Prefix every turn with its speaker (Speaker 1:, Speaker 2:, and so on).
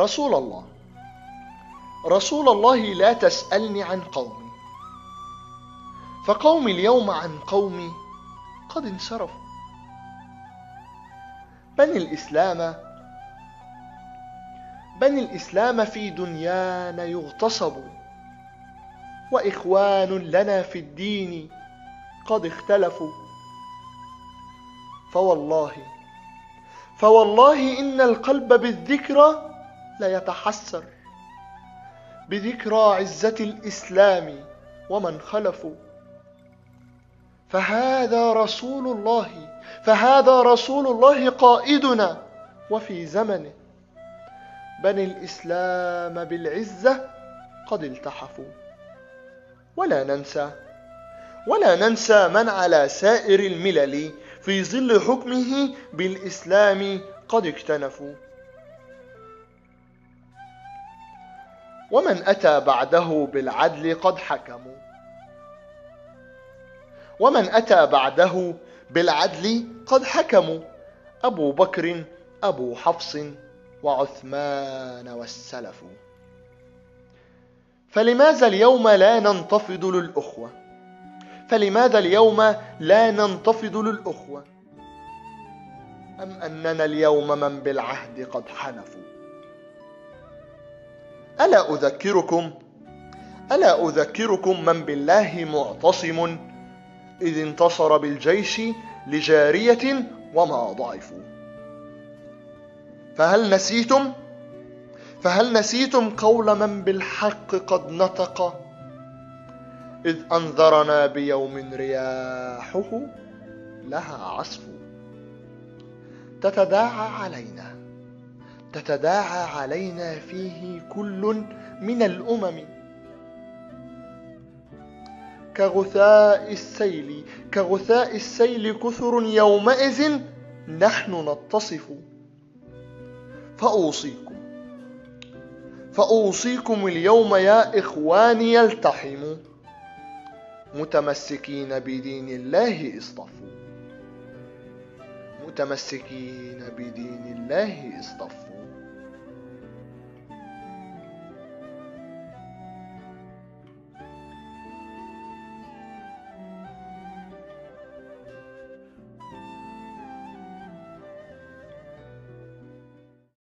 Speaker 1: رسول الله. رسول الله لا تسألني عن قومي فقومي اليوم عن قومي قد انصرفوا. بني الإسلام بني الإسلام في دنيانا يغتصبوا وإخوان لنا في الدين قد اختلفوا. فوالله فوالله إن القلب بالذكرى ليتحسر بذكرى عزة الإسلام ومن خلفوا فهذا رسول الله فهذا رسول الله قائدنا وفي زمنه. بني الإسلام بالعزة قد التحفوا. ولا ننسى ولا ننسى من على سائر الملل في ظل حكمه بالإسلام قد اكتنفوا. ومن أتى بعده بالعدل قد حكموا. ومن أتى بعده بالعدل قد حكموا. أبو بكر أبو حفص وعثمان والسلف. فلماذا اليوم لا ننتفض للأخوة؟ فلماذا اليوم لا ننتفض للأخوة؟ أم أننا اليوم من بالعهد قد حلفوا؟ ألا أذكركم؟ ألا أذكركم من بالله معتصم إذ انتصر بالجيش لجارية وما ضعفوا. فهل نسيتم؟ فهل نسيتم قول من بالحق قد نطق إذ أنذرنا بيوم رياحه لها عصف. تتداعى علينا. تتداعى علينا فيه كل من الأمم. كغثاء السيل كغثاء السيل كثر يومئذ نحن نتصف. فأوصيكم فأوصيكم اليوم يا إخواني يلتحموا. متمسكين بدين الله اصطفوا. متمسكين بدين الله اصطفوا.